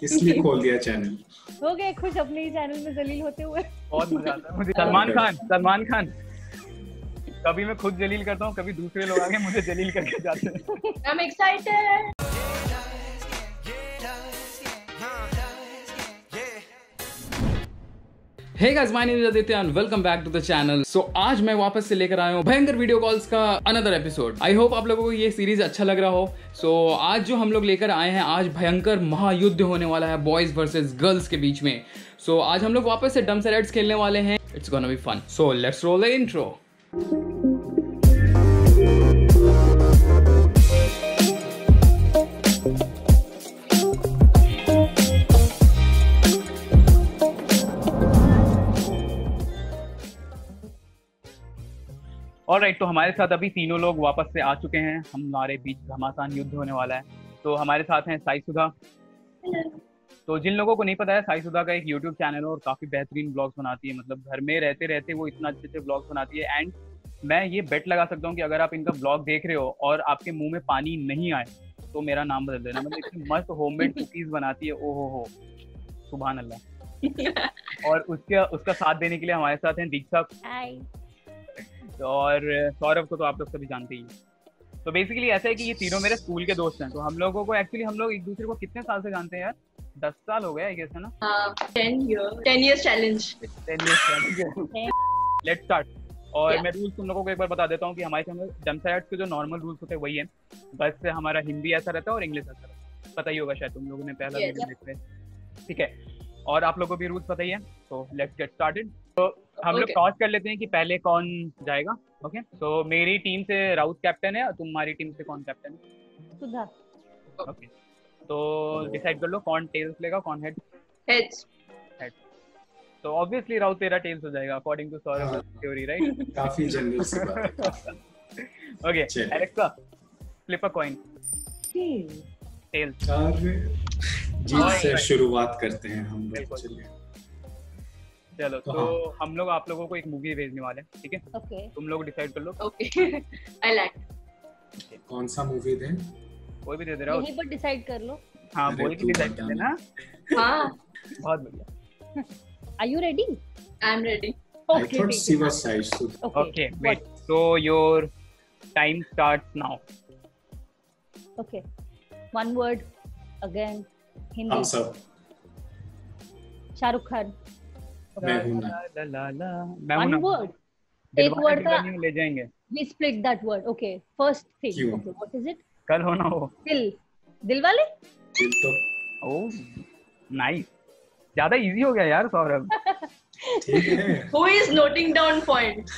किस लिए खोल दिया चैनल हो गए खुश अपने ही चैनल में जलील होते हुए। बहुत मज़ा आता है। मुझे सलमान खान सलमान खान। कभी मैं खुद जलील करता हूँ कभी दूसरे लोग आगे मुझे जलील करके जाते हैं। I'm excited. आज मैं वापस से लेकर आया भयंकर वीडियो कॉल्स का अनदर एपिसोड आई होप आप लोगों को ये सीरीज़ अच्छा लग रहा हो. सो so, आज जो हम लोग लेकर आए हैं आज भयंकर महायुद्ध होने वाला है बॉयज़ वर्सेज गर्ल्स के बीच में. सो so, आज हम लोग वापस से डम्स एड्स खेलने वाले हैं. It's gonna be fun so let's roll the intro और राइट तो हमारे साथ अभी तीनों लोग वापस से आ चुके हैं। हमारे बीच घमासान युद्ध होने वाला है। तो हमारे साथ हैं साई सुधा। तो जिन लोगों को नहीं पता है साई सुधा का एक यूट्यूब चैनल है और काफ़ी बेहतरीन ब्लॉग्स बनाती है। मतलब घर में रहते रहते वो इतना अच्छे अच्छे ब्लॉग्स बनाती है। एंड मैं ये बेट लगा सकता हूँ कि अगर आप इनका ब्लॉग देख रहे हो और आपके मुँह में पानी नहीं आए तो मेरा नाम बदल देना। मतलब इतनी मस्त होममेड कुकीज बनाती है। ओ हो। सुबह अल्लाह। और उसके उसका साथ देने के लिए हमारे साथ हैं दीक्षा और सौरभ को तो आप लोग सभी जानते ही हैं। तो बेसिकली ऐसा है कि ये तीनों मेरे स्कूल के दोस्त हैं। तो हम लोगों को एक्चुअली हम लोग एक दूसरे को कितने साल से जानते हैं यार? दस साल हो गए आई गेस है ना? हाँ, 10 years. 10 years challenge. Ten let's start और Yeah. मैं रूल्स तुम लोगों को एक बार बता देता हूँ कि हमारे चैनल जमसाइट्स के जो नॉर्मल रूल्स होते हैं वही है। बस हमारा हिंदी ऐसा रहता है और इंग्लिश ऐसा रहता है। पता ही होगा शायद तुम लोगों ने पहला वीडियो देख ठीक है। और आप लोगों को भी रूल्स पता ही है। तो लेट्स गेट स्टार्टेड तो हम लोग टॉस कर लेते हैं कि पहले कौन जाएगा ओके तो मेरी टीम से राउत कैप्टन है और तुम्हारी टीम से कौन कैप्टन है? सुधा। ओके तो डिसाइड कर लो कौन टेल्स लेगा कौन हेड Heads. तो ऑब्वियसली राउत तेरा टेल्स हो जाएगा अकॉर्डिंग टू सौरभ हाँ। थ्योरी राइट काफ़ी जनरल सी बात okay Alexa flip a coin. Tails जीत से शुरुआत करते हैं हम लोग। चलिए। चलो तो तो हम लोग आप लोगों को एक मूवी भेजने वाले हैं ठीक है? Okay. तुम लोग डिसाइड कर लो। Okay. I like. कौन सा मूवी दें? कोई भी दे दे रहा हो। यहीं पर डिसाइड कर लो। हाँ बोल के डिसाइड कर देना हाँ, बहुत बढ़िया। Are you ready I'm ready. I thought she was side so okay wait so your time starts now word again. Hindi. हम सब शाहरुख खान. मैं हूँ ना ला ला ला मैं हूँ ना word. एक word का ले जाएँगे we split that word. Okay. First thing. क्यों? Okay. What is it? कल होना हो दिल. दिल वाले? दिल तो ओह नाइस ज़्यादा इजी हो गया यार सौरभ ठीक है Who is noting down points?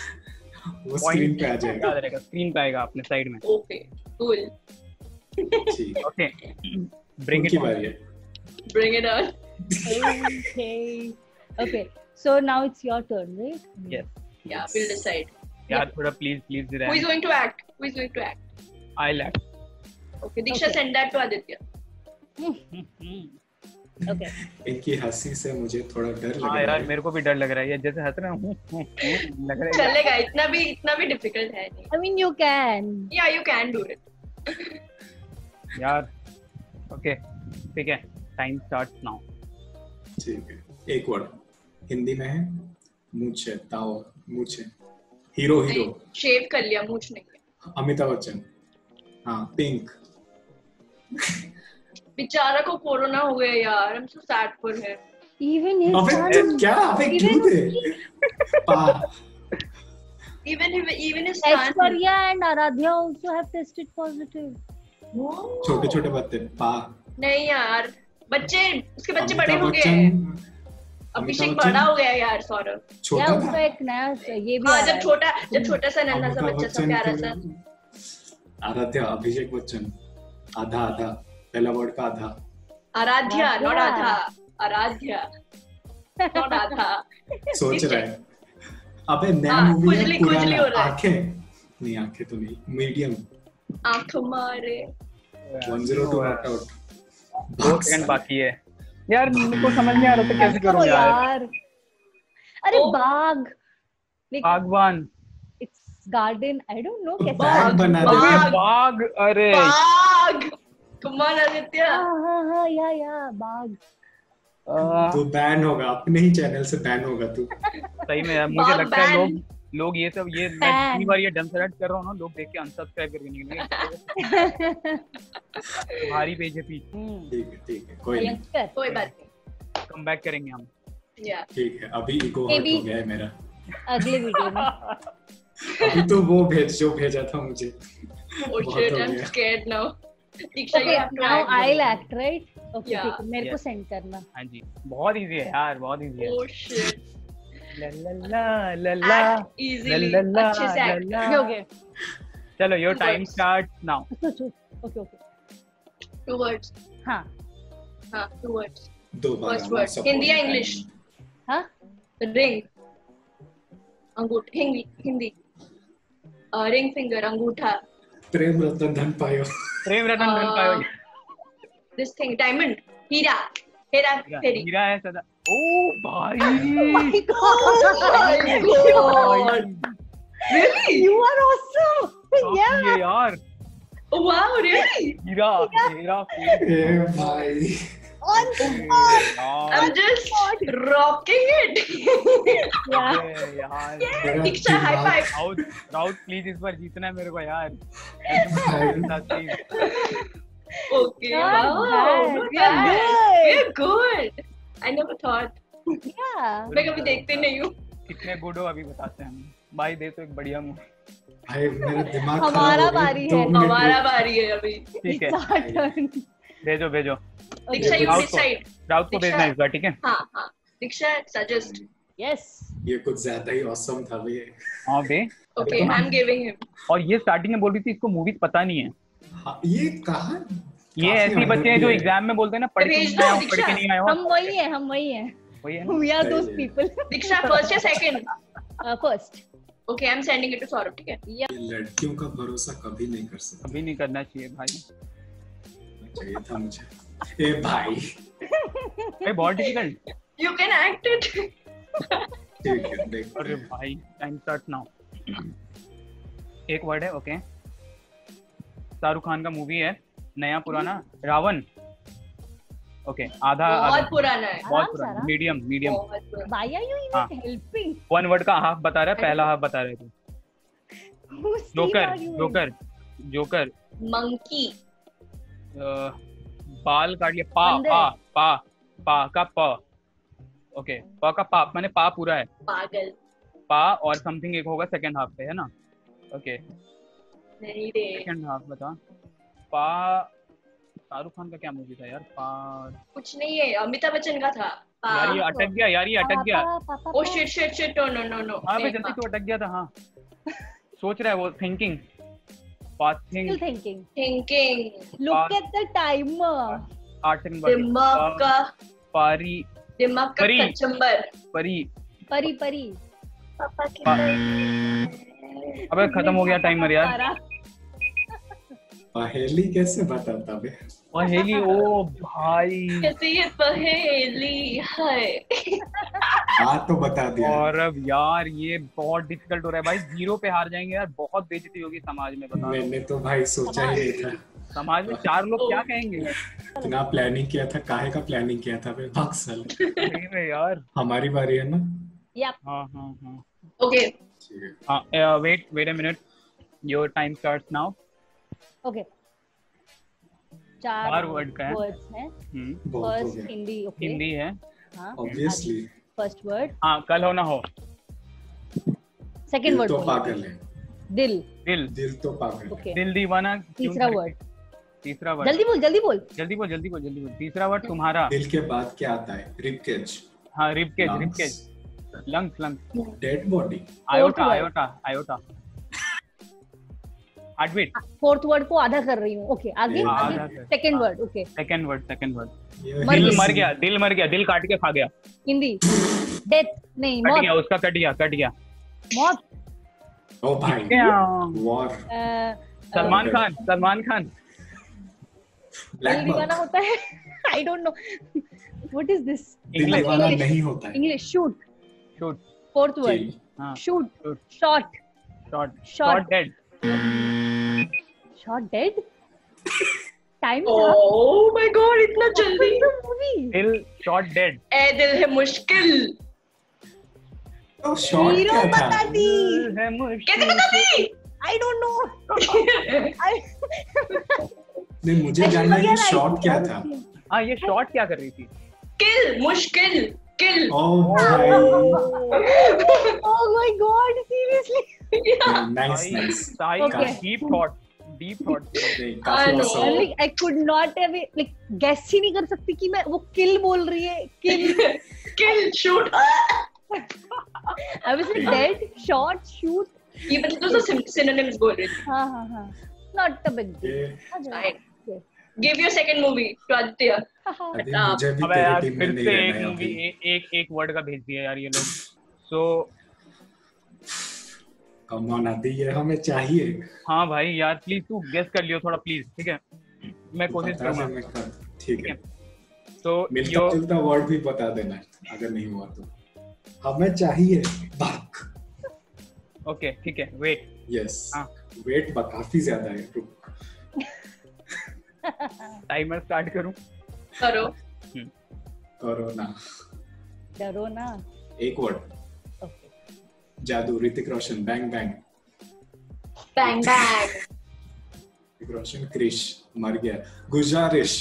वो स्क्रीन पे आ जाएगा याद रहेगा स्क्रीन पे आएगा अपने साइड में Okay. Cool. ठीक ओके ब्रिंग इट बारी है Bring it on. Okay. Okay. So now it's your turn, right? Yes Yeah, we'll decide. यार थोड़ा please please Who is going to act? Who is going to act? I lack Okay. Diksha, Okay. send that to Aditya. Okay. इनकी हंसी से मुझे थोड़ा डर लग हाँ रहा यार है मेरे को भी डर लग रहा है ये जैसे हंस रहे हूँ हूँ, हूँ, लग रहा है चलेगा इतना भी इतना भी difficult है नहीं. I mean, you can. Yeah, you can do it. यार ओके ठीक है टाइम स्टार्ट नाउ ठीक है एक वर्ड हिंदी में है मूछ है ताओ मूछ है हीरो हीरो shave कर लिया मूछ नहीं अमिताभ बच्चन हाँ पिंक बेचारा को कोरोना हो गया यार. I'm so sad for him. Even his अबे son. क्या अबे क्यों थे Even him, even his. Aishwarya and Aradhya also have tested positive. छोटे छोटे बच्चे पा नहीं यार बच्चे उसके बच्चे बड़े हो गए हैं अभिषेक बड़ा बच्चन हो गया यार सौरभ छोटा उनका था। एक नया ये भी हाँ जब छोटा जब छोटा सा नन्हा सा बच्चा सा प्यारा सा आराध्या अभिषेक बच्चन। आधा आधा। पहला वर्ड का आधा। आराध्या। नॉट आधा। आराध्या। नॉट आधा। सोच रहा है। अबे नया हाँ, मूवी है पुराना हो रहा है। आँखें? नहीं आँखें तो नहीं। मीडियम आँख मारे। 102 नॉट आउट दो सेकंड बाकी है। यार मेरे को समझ नहीं आ रहा था कैसे करूँ यार। यार। अरे ओ। बाग बागवान। It's garden I don't know कैसे बैग बना बाग। बाग अरे। बाग on, Aditya. हाँ। हाँ या या बाघ। तू बैन होगा अपने ही चैनल से बैन होगा तू। सही में मुझे लगता है लोग लोग ये सब ये मैं जितनी बार ये सेलेक्ट कर रहा हूँ ना लोग देख के अनसब्सक्राइब करके निकलेंगे तुम्हारी बेइज्जती हम्म, ठीक है ठीक है कोई नहीं। कोई बात नहीं। कम बैक करेंगे हम। ठीक है अभी इको हो गया है मेरा। अगले वीडियो में। अभी तो वो भेज जो भेजा था मुझे। Oh बहुत shit, हो I'm scared now. You okay have now act. Right okay Yeah. ठीक है मेरे को सेंड करना। हाँ जी। बहुत इजी है यार बहुत इजी है। Oh shit. चलो your Two time words. Start now okay okay Two words. हाँ हाँ, two words. दो बार First word. Hindi या English? हाँ। Ring. अंगूठ. Hindi Hindi. uh, ring finger अंगूठा. प्रेम रतन धन पायो। प्रेम Ratan Dhan Uh, Payo. This thing diamond हीरा. हेरा हीरा फेरी हीरा है सदा ओ भाई my God. really You are awesome. काफी Yeah. है यार wow really हीरा हीरा फेरी ए भाई On यार I'm just rocking it Yeah. अरे यार मेरा Diksha high दिमाग- five राउत राउत प्लीज इस बार जीतना है मेरे को यार भाई, okay Not wow. bad. We are good. we're good. I never thought. Yeah. मैं कभी देखते नहीं हूँ। कितने गुड हो अभी बताते हैं हम। भाई दे तो एक बढ़िया मूवी। भाई मेरा दिमाग हमारा बारी है। हमारा बारी है अभी। ठीक है. भेजो भेजो। दीक्षा Out को। राउत को भेजना है इस बार ठीक है? हाँ हाँ। दीक्षा suggest. Yes. ये कुछ ज़्यादा ही औसम था भैया हाँ बे। Okay I'm giving him. और ये स्टार्टिंग में बोल रही थी इसको मूवीज़ पता नहीं है। हाँ, ये कहा ये ऐसे बच्चे हैं जो एग्ज़ाम में बोलते हैं ना पढ़ के नहीं आया पढ़ के। नहीं आया हम वही है हम वही है। है We are those people. Diksha first या second? Uh, first. okay I'm sending it to Saurabh ठीक है. ये लड़कियों का भरोसा कभी नहीं कर सकते। अभी नहीं करना चाहिए भाई। चाहिए था मुझे। ए भाई। भाई बहुत difficult you can act it ठीक है देख। अरे भाई टाइम स्टार्ट नाउ एक वर्ड है ओके शाहरुख खान का मूवी है नया पुराना रावण। ओके आधा आधा। बहुत पुराना है। बहुत पुराना। मीडियम मीडियम बहुत पुराना। Why are you हाँ। even helping? वन वर्ड का हाफ़ बता रहा है पहला हाफ़ बता रहे थे। जोकर? जोकर जोकर अ, बाल काट लिया। पा पा पा पा का प। ओके प का पा मैंने पा पूरा है। पागल। पा और समथिंग एक होगा सेकंड हाफ़ पे है ना? ओके नहीं रे। सेकंड हाफ़ बता पा शाहरुख खान का क्या मूवी था यार? पा कुछ नहीं है अमिताभ बच्चन का था। यार ये अटक गया यार ये अटक गया। ओ shit shit shit no no no no हाँ भाई जल्दी तो अटक गया था? हाँ। सोच रहा है वो thinking passing Still thinking. Thinking Look Pa- at the timer. आठ सेकंड दिमाग का। पारी। दिमाग का परी। कचंबर परी। परी परी. पापा के अबे खत्म हो गया टाइमर यार। पहेली कैसे बताता बे पहेली ओ भाई। कैसे ये पहेली है हाँ तो बता दिया। और अब यार ये बहुत डिफ़िकल्ट हो रहा है भाई। ज़ीरो पे हार जाएँगे यार बहुत बेइज्जती होगी समाज में बता मैंने तो भाई सोचा ही था। समाज में चार लोग क्या कहेंगे? इतना प्लानिंग किया था काहे का प्लानिंग किया था बे साल। यार। हमारी बारी है ना. हाँ हाँ हाँ। ओके ठीक है हाँ wait wait a minute your time starts now Okay. चार word का है। words हैं. बहुत हो First गया हिंदी. Okay. हिंदी है हाँ. Obviously First word. हाँ कल हो ना हो Second दिल word. तो पागल है दिल. दिल दिल तो पागल है Okay. दिल दीवाना तीसरा word. तीसरा वर्ड जल्दी बोल जल्दी बोल. जल्दी बोल जल्दी बोल जल्दी बोल तीसरा वर्ड तुम्हारा दिल के बाद क्या आता है रिबकेज हाँ ribcage ribcage lungs lungs dead body iota. Iota iota heartbeat fourth word को आधा कर रही हूँ. ओके आगे आगे second. Word okay second word second word दिल मर गया दिल मर गया दिल काट के खा गया. हिंदी. डेथ नहीं कट गया उसका कट गया कट गया. मौत. ओ भाई सलमान वॉर अ, खान सलमान खान. दिल ब्लैक होता है. I don't know what is this English नहीं होता है. English shoot shoot fourth word हाँ shoot Shoot. Shot shot Shot. Shot dead shot dead time oh my god Oh इतना जल्दी? मूवी दिल शॉट डेड ए दिल है मुश्किल। हीरो क्या बता दी। कैसे पता दी? आई डोंट नो नहीं मुझे जानना है कि शॉर्ट क्या था? हाँ ये शॉट क्या कर रही थी? किल मुश्किल। किल ओ भाई Oh my god, seriously. Nice nice Sai Okay. Deep thought deep thought काफ़ी I know. awesome. Like, I could not have like guess ही नहीं कर सकती कि मैं वो kill बोल रही है kill kill shoot I was like dead shot shoot ये मतलब तो सब सिनोनिम्स बोल रही थी हाँ हाँ हाँ not a big deal. Okay. Give your second movie to Aditya अबे यार फिर से एक मूवी एक एक वर्ड का भेज दिया यार ये लोग। सो कम ऑन आती है हमें चाहिए। हाँ भाई यार प्लीज़ तू गेस कर लियो थोड़ा प्लीज़ ठीक है? मैं कोशिश बता करूँगा। ठीक है। तो मिलता जुलता वर्ड भी बता देना अगर नहीं हुआ तो। हमें चाहिए बाक ओके ठीक है वेट यस। वेट काफ़ी ज़्यादा है टाइमर स्टार्ट करूँ? करो। करो ना डरो ना एक वर्ड Okay. जादू Hrithik Roshan bang bang bang bang Hrithik Roshan Krrish मर गया। Guzaarish.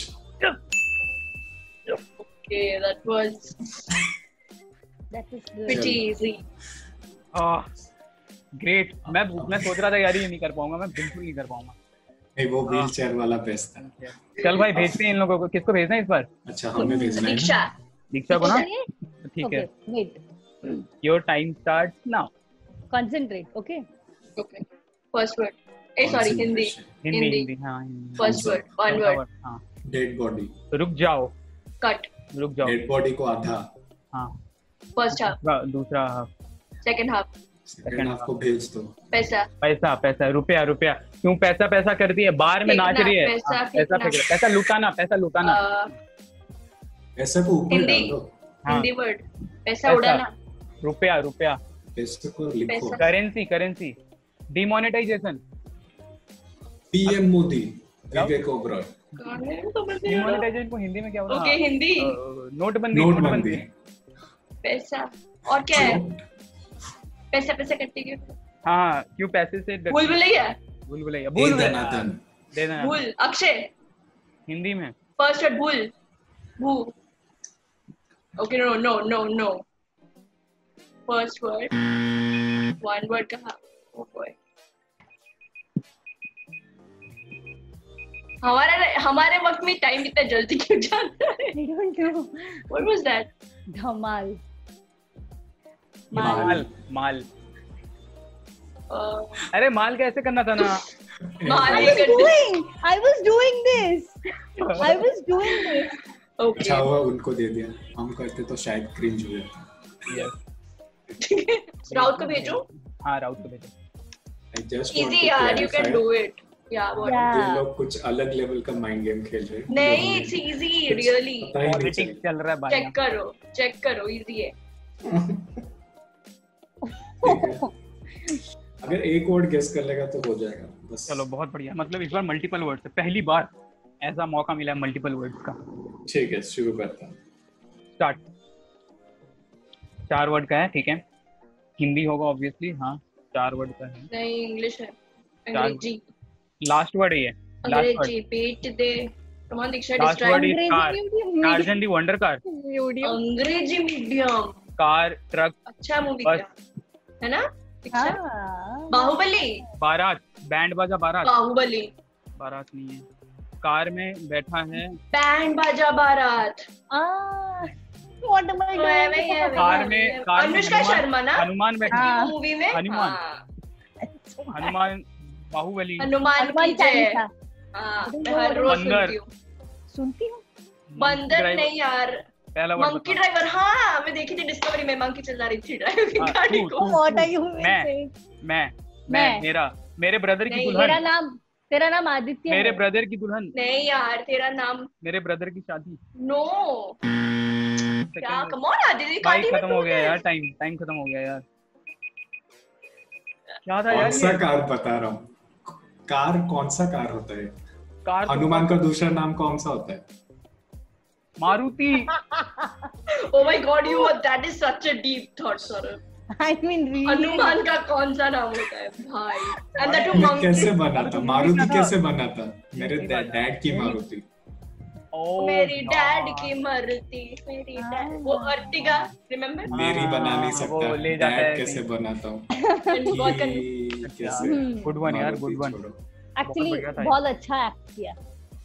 Okay that was is good. Pretty easy great मैं मैं सोच रहा था यार ये नहीं कर पाऊँगा मैं बिल्कुल नहीं कर पाऊँगा। नहीं वो हाँ। व्हील चेयर वाला बेस्ट था। चल भाई भेजते हैं इन लोगों को। किसको भेजना है इस बार? अच्छा हमें भेजना है दीक्षा। दीक्षा को ना? ठीक है. Wait. Your time start now Concentrate. Okay. Okay first word A sorry Hindi Hindi Hindi. हाँ Hindi first word one word हाँ। डेड बॉडी रुक जाओ। कट रुक जाओ। डेड बॉडी को आधा। हाँ। फ़र्स्ट हाफ़ दूसरा दूसरा सेकंड हाफ़ सेकंड हाफ़ को भेज दो। पैसा। पैसा पैसा रुपया रुपया। क्यों पैसा पैसा करती है? बाहर में नाच रही है। पैसा हाँ, पैसा। पैसा लुटाना पैसा लुटाना। पैसे को ऊपर हिंदी। डाल। दो हाँ। हिंदी वर्ड पैसा। उड़ाना। रुपया रुपया। पैसे को लिखो। Currency currency. Demonetization PM Modi Vivek Oberoi demonetization को हिंदी में क्या बोलते ओके हिंदी। नोटबंदी नोटबंदी। पैसा। और क्या है? पैसा पैसा करते क्यों? हाँ क्यों पैसे से भूल भुलैया? भूल भुलैया भूल देना भूल अक्षय। हिंदी में? फ़र्स्ट वर्ड भूल। भू। Okay no no no no first word one word कहा? ओ बॉय हमारे हमारे वक्त में टाइम इतना जल्दी क्यों जाता है? I don't know. What was that Dhamal. माल। माल। अरे माल कैसे करना था ना? ये was करते doing. I was doing this. I was doing okay अच्छा हुआ उनको दे दिया। हम करते तो शायद क्रिंज हो जाता. राउत को भेजो। हाँ राउत को भेजो। इजी यार यू कैन डू इट या व्हाट Yeah. ये लोग कुछ अलग लेवल का माइंड गेम खेल रहे हैं। नहीं इट्स इजी रियली पॉलिटिक्स चल। रहा है भाई। चेक करो चेक करो इजी है। अगर एक वर्ड गेस कर लेगा तो हो जाएगा। बस। चलो बहुत बढ़िया। मतलब इस बार मल्टीपल वर्ड से पहली बार ऐसा मौका मिला है मल्टीपल वर्ड्स का। ठीक है शुरू करता हूँ। स्टार्ट चार वर्ड का है ठीक है। हिंदी होगा ऑब्वियसली हाँ चार वर्ड का है। नहीं इंग्लिश है। अंग्रेज़ी। लास्ट वर्ड ये। लास्ट वर्ड पेट दे। Come on Diksha distract car. medium. The wonder car अंग्रेज़ी मीडियम कार ट्रक अच्छा मूवी बस। है ना हाँ. बाहुबली। बारात बैंड बाजा बारात। बाहुबली। बारात नहीं है। कार में बैठा है। बैंड बाजा बारात मैं- कार में अनुष्का शर्मा ना? हनुमान बैठा. मूवी में? हनुमान। हाँ, हनुमान बाहुबली। हनुमान हाँ, मैं हर रोज बंदर। सुनती हूँ। सुनती हूँ? बंदर नहीं यार। पहला वर्ड मंकी ड्राइवर हाँ मैं देखी थी डिस्कवरी में मंकी चला रही थी ड्राइविंग हाँ, गाड़ी को। तू- What are you मैं- मैं मैं। मेरा मेरे ब्रदर की दुल्हन। नाम तेरा नाम आदित्य मेरे ब्रदर की दुल्हन। नहीं यार तेरा नाम मेरे ब्रदर की शादी। नो क्या? कम ऑन आदित्य भाई खत्म हो गया यार टाइम टाइम खत्म हो गया यार। क्या था कौन यार सा कार बता रहा हूँ? कार कौन सा कार होता है? कार हनुमान का दूसरा नाम कौन सा होता है? Maruti. Oh my god, you that is such a deep thought, Saurabh. I mean really. Hanuman का कौन सा नाम होता है? भाई। एंड दैट टू ये मंकी कैसे बना था? मारुति कैसे बना था? मेरे डैड की मारुति। Oh, मेरी. डैड की मारुति मेरी डैड। वो अर्टिगा रिमेम्बर मेरी बना नहीं हाँ, सकता। वो ले जाता डैड है कैसे बनाता हूँ। Good one यार, मारुति good one. छोड़ो। Actually बढ़िया था ये। बहुत अच्छा एक्ट किया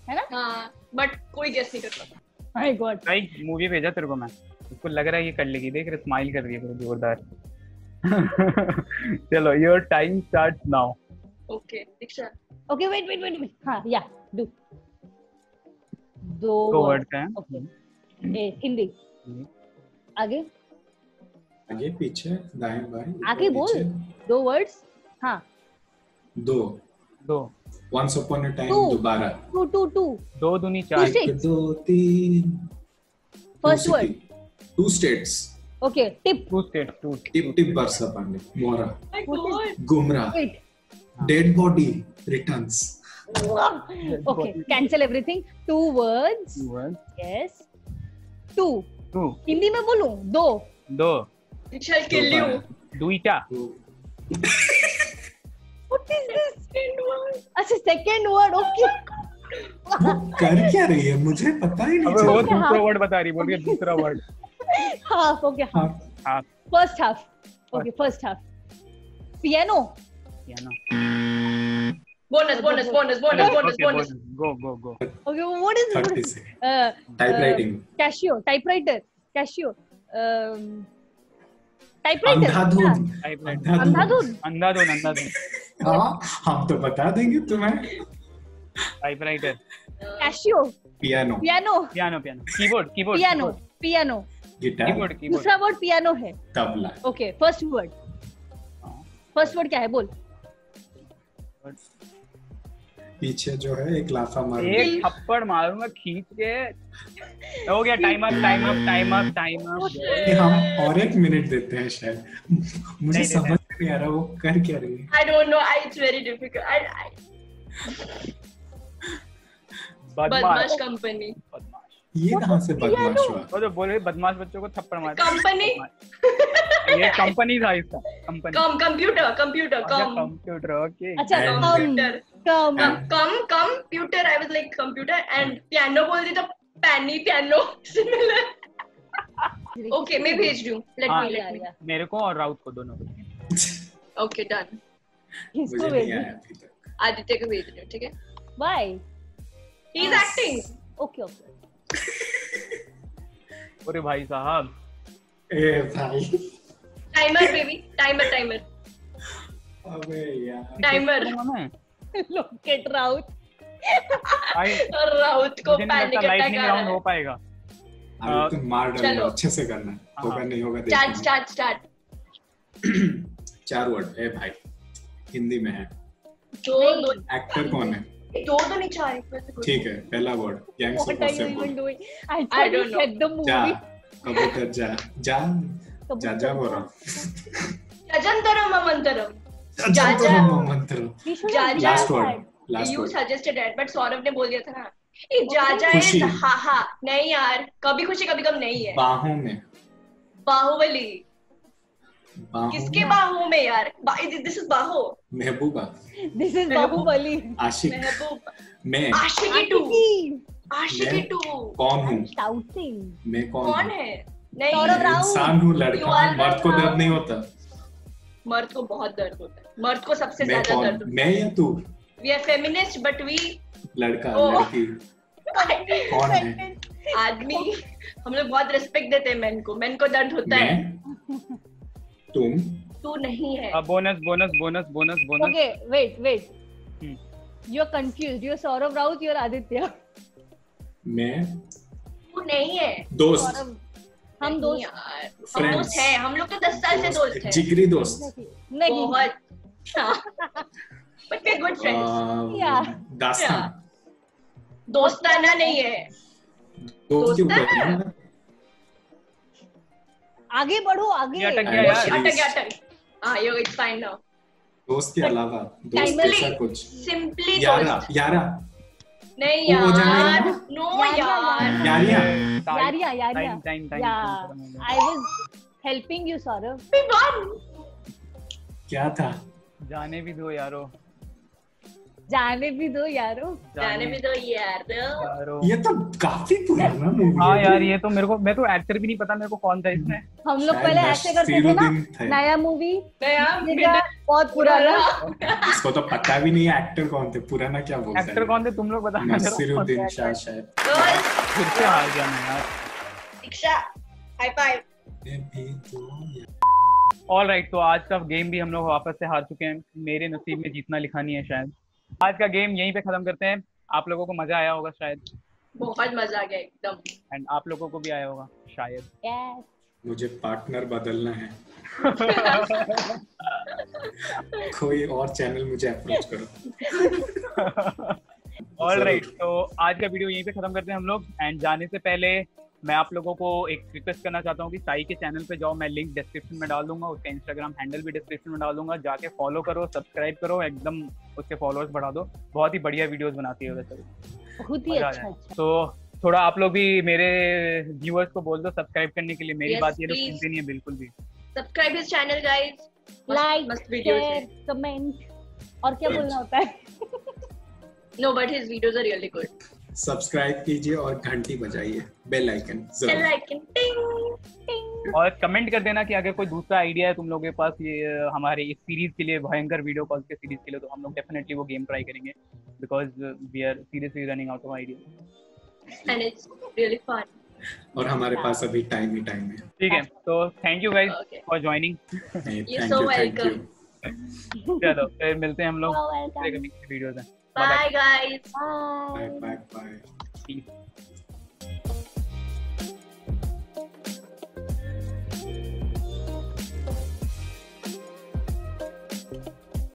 है ना? हाँ बट कोई गेस नहीं कर सकता माय गॉड भाई मूवी भेजा तेरे को मैं। उसको लग रहा है ये कर लेगी। देख रहे स्माइल कर रही है पूरा जोरदार। चलो your time start now okay Diksha okay wait wait wait wait हाँ या डू दो दो वर्ड का ओके ए हिंदी। आगे? आगे पीछे दाएँ बाएँ आगे बोल। दो वर्ड्स हाँ। दो। दो। वंस अपॉन अ टाइम दोबारा। Two two two. दो दुनी चार। एक दो तीन। First word. Two states okay tip two state two tip tip बरसा पानी मोरा गुमराह dead body returns okay cancel everything two words yes two two Hindi में बोलूँ? दो. दो। दीक्षा किल यू दुईटा। इज़ दिस अच्छा सेकंड वर्ड ओके वो कर क्या रही है? मुझे पता ही नहीं वो दूसरा वर्ड बता रही बोल रही दूसरा वर्ड हाफ़ ओके हाँ, हाँ। First half okay first half piano या ना bonus bonus bonus bonus bonus bonus go go go okay what is typewriting Casio typewriter Casio typewriter Andhadhun. Andhadhun. Andhadhun Andhadhun. हाँ हम तो बता देंगे तुम्हें। Typewriter Casio piano piano piano piano keyboard keyboard piano piano guitar keyboard keyboard दूसरा word piano है। Tabla. Okay first word first word क्या है? बोल। पीछे जो है एक लाफा मार एक थप्पड़ मारूँगा खींच के। हो गया time up time up time up time up हम और एक मिनट देते हैं शायद। मुझे समझ रहा वो कर क्या रही है? I don't know. I, it's very difficult. I, I, बदमाश। बदमाश कंपनी ये कहाँ से बदमाश हुआ? वो जो बोल रहे बदमाश बच्चों को थप्पड़ मारते कंपनी ये कंपनी था इसका कंपनी कम कंप्यूटर कंप्यूटर कम कंप्यूटर ओके अच्छा कम कंप्यूटर कम कम computer I was like computer and piano बोल दी तो पैनी पियानो सिमिलर ओके मैं भेज दूँ लेट हाँ, मी लेट मी मेरे को और राउत को दोनों को। ओके डन किसको आया भेजूं आदित्य को भेज रही हूँ ठीक है bye he is acting okay okay अरे भाई साहब ए भाई टाइमर बेबी टाइमर टाइमर अबे यार. टाइमर लोकेट राउत राउत को पैनिक अटैक आ राउंड रहा हो। पाएगा। अभी तुम मार डालो चलो। अच्छे से करना हाँ। होगा नहीं होगा स्टार्ट देखना स्टार्ट स्टार्ट चार वर्ड ए भाई। हिंदी में है। दो दो एक्टर कौन है? दो तो नहीं चार ठीक है पहला word gangs of Wasseypur you don't know. said the जा कबूतर जा जा जा जा बोल रहा। हूँ जजंतरम जा जा। Last word. Last you suggested it but Saurabh ने बोल दिया था ना। ये जा जा खुशी। है हा हा नहीं यार कभी खुशी कभी गम नहीं है। बाहों में। बाहुबली। बाहों किसके बाहों में यार? दिस इज़ बाहो। महबूबा। This is Bahubali. आशिक। महबूब। मैं। आशिकी टू. आशिकी टू। कौन हूँ? मैं कौन कौन है? नहीं। इंसान हूँ लड़का हूँ। मर्द को दर्द नहीं होता। मर्द को बहुत दर्द होता है। मर्द को सबसे ज़्यादा दर्द होता मैं या तू? We are feminist but we लड़का लड़की। कौन है? आदमी। हम लोग बहुत रिस्पेक्ट देते हैं मेन को। मेन को दर्द होता है। तुम? तू नहीं है। Bonus bonus bonus bonus bonus Okay, wait, wait. Hmm. You're confused. You're Saurav Raut, you're Aditya. मैं? तू नहीं है। दोस्त। हम दोस्त। हम दोस्त हैं। हम लोग तो दस साल से दोस्त हैं। जिगरी दोस्त। नहीं बहुत। But we good friends Yeah. दास्तान। दोस्ताना नहीं है। दोस्त के दोस्त ऊपर है। आगे बढ़ो आगे। अटक गया यार। अटक गया अटक। हाँ यो इट्स फाइन नाउ दोस्त के अलावा दोस्त. जैसा कुछ। सिंपली यारा यारा। नहीं यार नो यार। यारियाँ। यारिया। यारिया time time time yeah i was helping you saurav क्या था? जाने भी दो यारो। जाने भी दो यारो। जाने भी दो यारो। ये तो काफ़ी पुराना मूवी हाँ यार ये तो मेरे को मैं तो एक्टर भी नहीं पता मेरे को कौन था इसमें हम लोग पहले ऐसे करते थे ना नया मूवी नया बहुत पुराना। इसको तो पता भी नहीं एक्टर कौन थे पुराना क्या बोलते एक्टर कौन थे तुम लोग बता नसीरुद्दीन शाह शायद फिर से हार गया मैं यार। Diksha high five. All right तो आज का गेम भी हम लोग वापस से हार चुके हैं। मेरे नसीब में जीतना लिखा नहीं है शायद। आज का गेम यहीं पे खत्म करते हैं। आप लोगों को मज़ा आया होगा शायद। बहुत मज़ा आ गया एकदम। एंड आप लोगों को भी आया होगा शायद। Yes. मुझे पार्टनर बदलना है। कोई और चैनल मुझे अप्रोच करो। ऑल राइट तो आज का वीडियो यहीं पे खत्म करते हैं हम लोग। एंड जाने से पहले मैं आप लोगों को एक रिक्वेस्ट करना चाहता हूँ कि साई के चैनल पे जाओ मैं लिंक डिस्क्रिप्शन में डाल दूँगा उसका इंस्टाग्राम हैंडल भी डिस्क्रिप्शन में डाल दूँगा जाके फॉलो करो सब्सक्राइब करो एकदम उसके फॉलोअर्स बढ़ा दो। बहुत ही बढ़िया वीडियोस बनाती है वैसे बहुत ही अच्छा अच्छा। तो थोड़ा आप लोग भी मेरे व्यूअर्स को बोल दो सब्सक्राइब करने के लिए। मेरी Yes, बात ये लोग सुनते नहीं है बिल्कुल भी। Subscribe his channel guys like share comment और क्या बोलना होता है? No but his videos are really good subscribe कीजिए और घंटी बजाइए। Bell icon bell icon. टिंग और कमेंट कर देना कि अगर कोई दूसरा आइडिया है तुम लोगों के पास ये हमारे इस सीरीज़ के लिए भयंकर वीडियो कॉल के सीरीज़ के लिए तो हम लोग डेफिनेटली वो गेम ट्राई करेंगे। Because we are seriously running out of idea and it's really fun और हमारे पास अभी टाइम ही टाइम है। ठीक है तो thank you Okay. For joining thank you thank you चलो फिर मिलते हैं हम लोग। You're welcome. Bye, bye, guys. Bye. Bye, bye, bye. See.